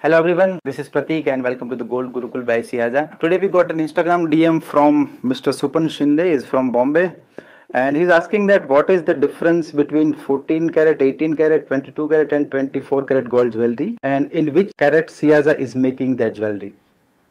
Hello everyone, this is Pratik and welcome to the Gold Gurukul by Siaja. Today we got an Instagram DM from Mr. Supan Shinde, is from Bombay and he's asking that what is the difference between 14 karat, 18 karat, 22 karat and 24 karat gold jewelry and in which karat Siaza is making that jewelry.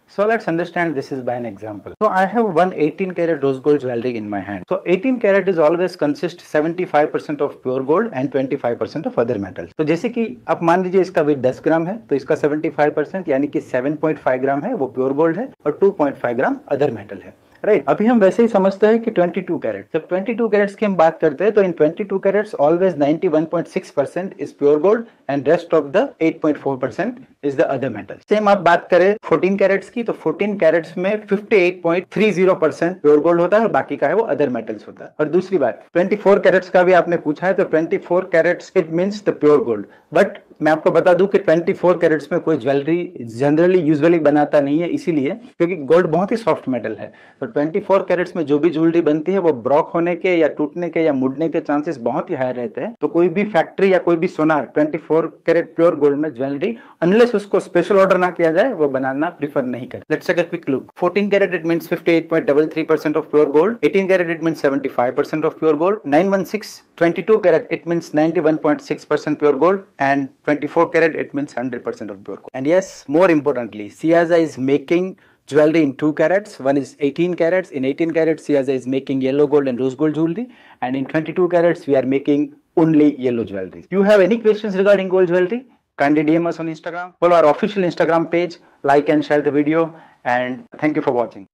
So let's understand this is by an example. So I have one 18 karat rose gold jewelry in my hand. So 18 karat is always consist 75% of pure gold and 25% of other metals. तो जैसे कि आप मान लीजिए इसका wait 10 ग्राम है तो इसका 75% यानी कि 7.5 ग्राम है वो प्योर गोल्ड है और 2.5 ग्राम अदर मेटल है राइट right. अभी हम वैसे ही समझते हैं कि 22 कैरेट जब 22 कैरेट्स की हम बात करते हैं तो इन 22 carats always 91.6 percent is pure gold and rest of the 8.4 percent is the other metal same आप बात करें 14 कैरेट्स की तो 14 कैरेट्स में 58.30 परसेंट प्योर गोल्ड होता है और बाकी का है वो अदर मेटल्स होता है। और दूसरी बात 24 कैरेट्स का भी आपने पूछा है तो 24 carats it means the pure gold but मैं आपको बता दूँ कि 24 कैरेट्स में कोई ज्वेलरी जनरली यूजुअली बनाता नहीं है, इसीलिए क्योंकि गोल्ड बहुत ही सॉफ्ट मेटल है। तो 24 कैरेट्स में जो भी ज्वेलरी बनती है, वो ब्रॉक होने के या टूटने के या मुड़ने के चांसेस बहुत ही हाई रहते हैं। तो कोई भी फैक्ट्री या कोई भी सोनार 24 कैरेट प्योर गोल्ड में ज्वेलरी अनलेस उसको स्पेशल ऑर्डर ना किया जाए, वो बनाना प्रीफर नहीं कर। Let's take a quick look 14 carat it means 58.33% of pure gold 18 carat it means 75% of pure gold 916 22 carat it means 91.6% pure gold, and 24 carat it means 100% of pure gold. And yes, more importantly, Siaza is making jewelry in 2 carats. One is 18 carats. In 18 carats Siaza is making yellow gold and rose gold jewelry. And in 22 carats we are making only yellow jewelry. You have any questions regarding gold jewelry? Kindly DM us on Instagram. Follow our official Instagram page. Like and share the video. And thank you for watching